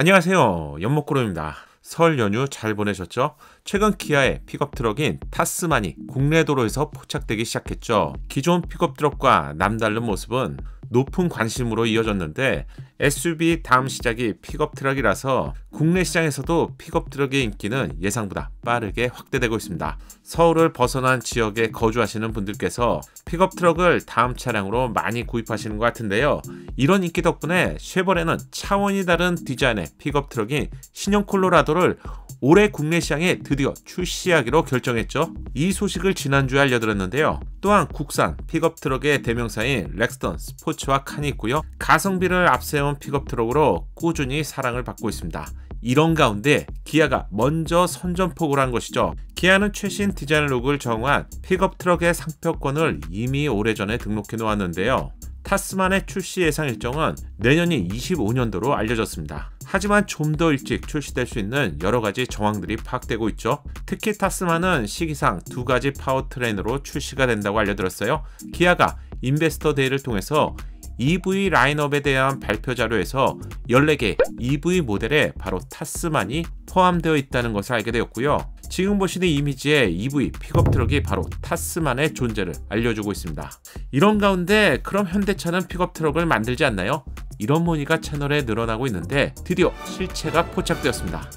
안녕하세요. 연못구름입니다. 설 연휴 잘 보내셨죠? 최근 기아의 픽업 트럭인 타스만이 국내 도로에서 포착되기 시작했죠. 기존 픽업 트럭과 남다른 모습은 높은 관심으로 이어졌는데 SUV 다음 시장이 픽업 트럭이라서 국내 시장에서도 픽업 트럭의 인기는 예상보다 빠르게 확대되고 있습니다. 서울을 벗어난 지역에 거주하시는 분들께서 픽업 트럭을 다음 차량으로 많이 구입하시는 것 같은데요. 이런 인기 덕분에 쉐보레는 차원이 다른 디자인의 픽업 트럭인 신형 콜로라도를 올해 국내 시장에 드디어 출시하기로 결정했죠. 이 소식을 지난주에 알려드렸는데요. 또한 국산 픽업 트럭의 대명사인 렉스턴 스포츠 와 칸이 있고요. 가성비를 앞세운 픽업 트럭으로 꾸준히 사랑을 받고 있습니다. 이런 가운데 기아가 먼저 선전포고를 한 것이죠. 기아는 최신 디자인 look을 정한 픽업 트럭의 상표권을 이미 오래전에 등록해 놓았는데요. 타스만의 출시 예상 일정은 내년인 25년도로 알려졌습니다. 하지만 좀 더 일찍 출시될 수 있는 여러 가지 정황들이 파악되고 있죠. 특히 타스만은 시기상 두 가지 powertrain으로 출시가 된다고 알려드렸어요. 기아가 Investor Day를 통해서 EV 라인업에 대한 발표 자료에서 14개 EV 모델에 바로 타스만이 포함되어 있다는 것을 알게 되었고요. 지금 보시는 이미지의 EV 픽업 트럭이 바로 타스만의 존재를 알려주고 있습니다. 이런 가운데 그럼 현대차는 픽업 트럭을 만들지 않나요? 이런 문의가 채널에 늘어나고 있는데 드디어 실체가 포착되었습니다.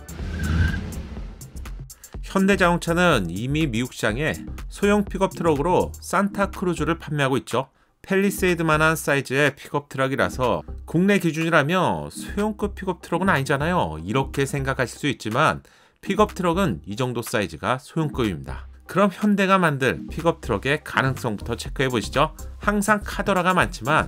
현대자동차는 이미 미국 시장에 소형 픽업 트럭으로 산타크루즈를 판매하고 있죠. 팰리세이드만한 사이즈의 픽업 트럭이라서 국내 기준이라면 소형급 픽업 트럭은 아니잖아요. 이렇게 생각하실 수 있지만 픽업 트럭은 이 정도 사이즈가 소형급입니다. 그럼 현대가 만들 픽업 트럭의 가능성부터 체크해 보시죠. 항상 카더라가 많지만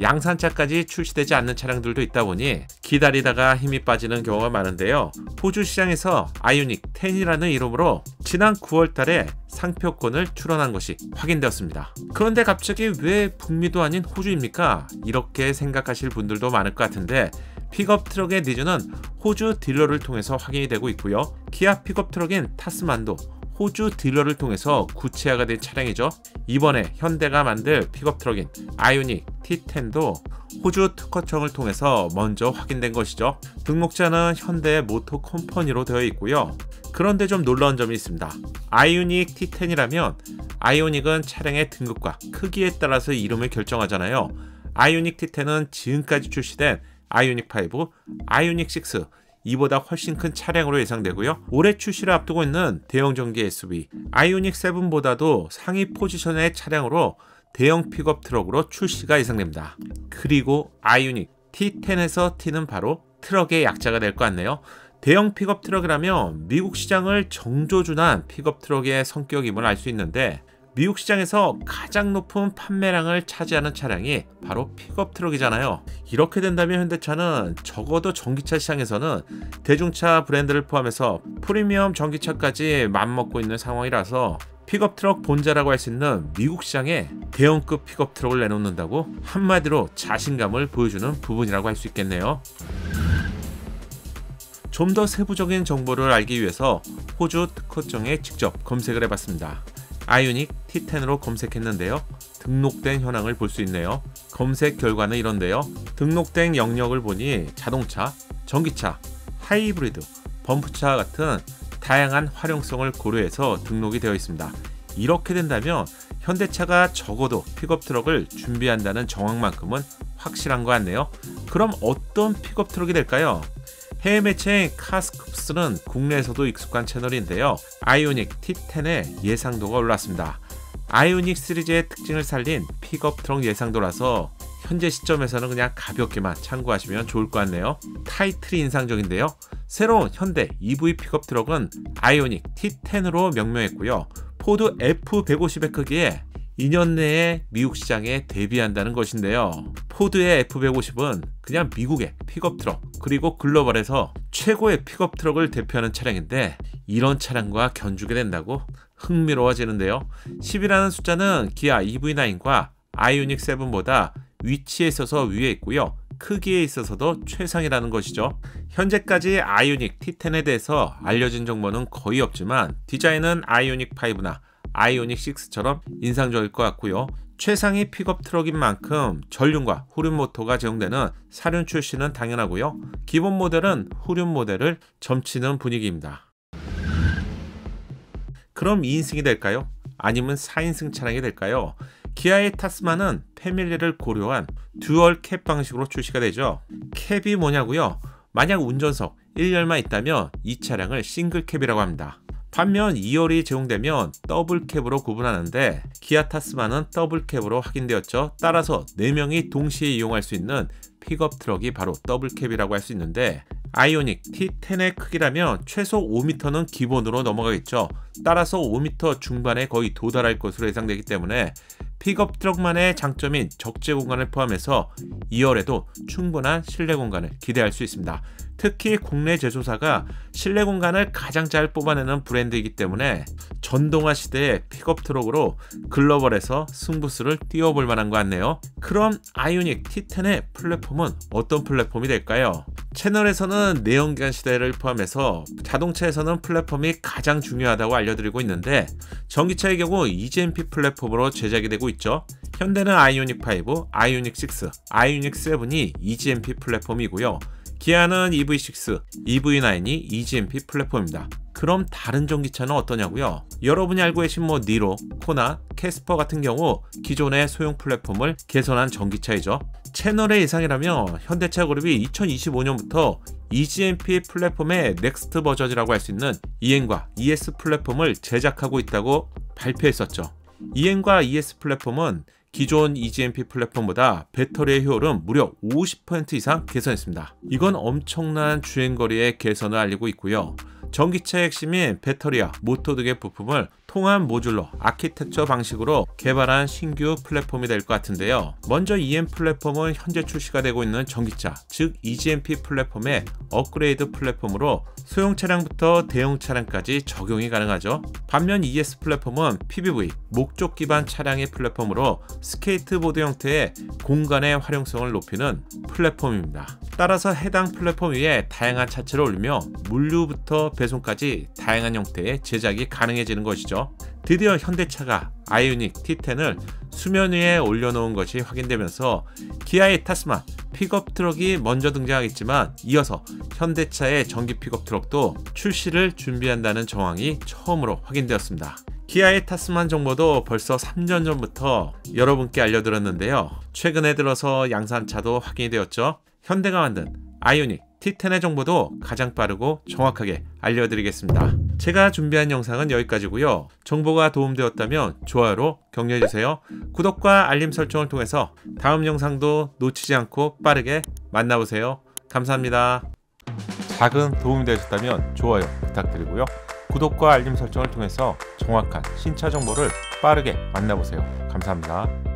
양산차까지 출시되지 않는 차량들도 있다 보니 기다리다가 힘이 빠지는 경우가 많은데요. 호주 시장에서 아이오닉 10이라는 이름으로 지난 9월 달에 상표권을 출원한 것이 확인되었습니다. 그런데 갑자기 왜 북미도 아닌 호주입니까? 이렇게 생각하실 분들도 많을 것 같은데 픽업 트럭의 needs는 호주 딜러를 통해서 확인이 되고 있고요. 기아 픽업 트럭인 타스만도 호주 딜러를 통해서 구체화가 된 차량이죠. 이번에 현대가 만들 픽업 트럭인 아이오닉 T10도 호주 특허청을 통해서 먼저 확인된 것이죠. 등록자는 현대 Motor Company로 되어 있고요. 그런데 좀 놀라운 점이 있습니다. 아이오닉 T10이라면 아이오닉은 차량의 등급과 크기에 따라서 이름을 결정하잖아요. 아이오닉 T10은 지금까지 출시된 아이오닉 5, 아이오닉 6, 이보다 훨씬 큰 차량으로 예상되고요. 올해 출시를 앞두고 있는 대형 전기 SUV 아이오닉 7보다도 상위 포지션의 차량으로 대형 픽업 트럭으로 출시가 예상됩니다. 그리고 아이오닉 T10에서 T는 바로 트럭의 약자가 될 것 같네요. 대형 픽업 트럭이라면 미국 시장을 정조준한 픽업 트럭의 성격임을 알 수 있는데 미국 시장에서 가장 높은 판매량을 차지하는 차량이 바로 픽업 트럭이잖아요. 이렇게 된다면 현대차는 적어도 전기차 시장에서는 대중차 브랜드를 포함해서 프리미엄 전기차까지 맞먹고 있는 상황이라서 픽업 트럭 본좌라고 할 수 있는 미국 시장에 대형급 픽업 트럭을 내놓는다고 한마디로 자신감을 보여주는 부분이라고 할 수 있겠네요. 좀 더 세부적인 정보를 알기 위해서 호주 특허청에 직접 검색을 해봤습니다. 아이오닉 T10으로 검색했는데요. 등록된 현황을 볼 수 있네요. 검색 결과는 이런데요. 등록된 영역을 보니 자동차, 전기차, 하이브리드, 덤프차 같은 다양한 활용성을 고려해서 등록이 되어 있습니다. 이렇게 된다면 현대차가 적어도 픽업 트럭을 준비한다는 정황만큼은 확실한 것 같네요. 그럼 어떤 픽업 트럭이 될까요? 해외 매체인 Carscoops는 국내에서도 익숙한 채널인데요. 아이오닉 T10의 예상도가 올랐습니다. 아이오닉 시리즈의 특징을 살린 픽업 트럭 예상도라서 현재 시점에서는 그냥 가볍게만 참고하시면 좋을 것 같네요. 타이틀이 인상적인데요. 새로운 현대 EV 픽업 트럭은 아이오닉 T10으로 명명했고요. 포드 F150의 크기에 2년 내에 미국 시장에 데뷔한다는 것인데요. 포드의 F150은 그냥 미국의 픽업 트럭 그리고 글로벌에서 최고의 픽업 트럭을 대표하는 차량인데 이런 차량과 견주게 된다고 흥미로워지는데요. 10이라는 숫자는 기아 EV9과 아이오닉 7보다 위치에 있어서 위에 있고요. 크기에 있어서도 최상이라는 것이죠. 현재까지 아이오닉 T10에 대해서 알려진 정보는 거의 없지만 디자인은 아이오닉 5나 아이오닉 6처럼 인상적일 것 같고요. 최상위 픽업 트럭인 만큼 전륜과 후륜 모터가 제공되는 사륜 출시는 당연하고요. 기본 모델은 후륜 모델을 점치는 분위기입니다. 그럼 2인승이 될까요? 아니면 4인승 차량이 될까요? 기아의 타스만은 패밀리를 고려한 dual cab 방식으로 출시가 되죠. cab이 뭐냐고요? 만약 운전석 1열만 있다면 이 차량을 single cab이라고 합니다. 반면 2열이 제공되면 double cab으로 구분하는데 기아 타스만은 double cab으로 확인되었죠. 따라서 4명이 동시에 이용할 수 있는 픽업 트럭이 바로 double cab이라고 할 수 있는데 아이오닉 T10의 크기라면 최소 5m는 기본으로 넘어가겠죠. 따라서 5m 중반에 거의 도달할 것으로 예상되기 때문에 픽업 트럭만의 장점인 적재 공간을 포함해서 2열에도 충분한 실내 공간을 기대할 수 있습니다. 특히 국내 제조사가 실내 공간을 가장 잘 뽑아내는 브랜드이기 때문에 전동화 시대의 픽업 트럭으로 글로벌에서 승부수를 띄워볼 만한 것 같네요. 그럼 아이오닉 T10의 플랫폼은 어떤 플랫폼이 될까요? 채널에서는 내연기관 시대를 포함해서 자동차에서는 플랫폼이 가장 중요하다고 알려드리고 있는데 전기차의 경우 EGMP 플랫폼으로 제작이 되고 있죠. 현대는 아이오닉 5, 아이오닉 6, 아이오닉 7이 EGMP 플랫폼이고요. 기아는 EV6, EV9이 EGMP 플랫폼입니다. 그럼 다른 전기차는 어떠냐고요? 여러분이 알고 계신 뭐 니로, 코나, 캐스퍼 같은 경우 기존의 소형 플랫폼을 개선한 전기차이죠. 채널의 예상이라면 현대차 그룹이 2025년부터 EGMP 플랫폼의 next 버전이라고 할 수 있는 EM과 ES 플랫폼을 제작하고 있다고 발표했었죠. EM과 ES 플랫폼은 기존 EGMP 플랫폼보다 배터리의 효율은 무려 50% 이상 개선했습니다. 이건 엄청난 주행거리의 개선을 알리고 있고요. 전기차의 핵심인 배터리와 모터 등의 부품을 통합 modular architecture 방식으로 개발한 신규 플랫폼이 될 것 같은데요. 먼저 EM 플랫폼은 현재 출시가 되고 있는 전기차, 즉 EGMP 플랫폼의 업그레이드 플랫폼으로 소형 차량부터 대형 차량까지 적용이 가능하죠. 반면 ES 플랫폼은 PBV, 목적 기반 차량의 플랫폼으로 스케이트보드 형태의 공간의 활용성을 높이는 플랫폼입니다. 따라서 해당 플랫폼 위에 다양한 차체를 올리며 물류부터 배송까지 다양한 형태의 제작이 가능해지는 것이죠. 드디어 현대차가 아이오닉 T10을 수면 위에 올려놓은 것이 확인되면서 기아의 타스만 픽업 트럭이 먼저 등장하겠지만 이어서 현대차의 전기 픽업 트럭도 출시를 준비한다는 정황이 처음으로 확인되었습니다. 기아의 타스만 정보도 벌써 3년 전부터 여러분께 알려드렸는데요. 최근에 들어서 양산차도 확인이 되었죠. 현대가 만든 아이오닉 T10의 정보도 가장 빠르고 정확하게 알려드리겠습니다. 제가 준비한 영상은 여기까지고요. 정보가 도움되었다면 좋아요로 격려해주세요. 구독과 알림 설정을 통해서 다음 영상도 놓치지 않고 빠르게 만나보세요. 감사합니다. 작은 도움이 되셨다면 좋아요 부탁드리고요. 구독과 알림 설정을 통해서 정확한 신차 정보를 빠르게 만나보세요. 감사합니다.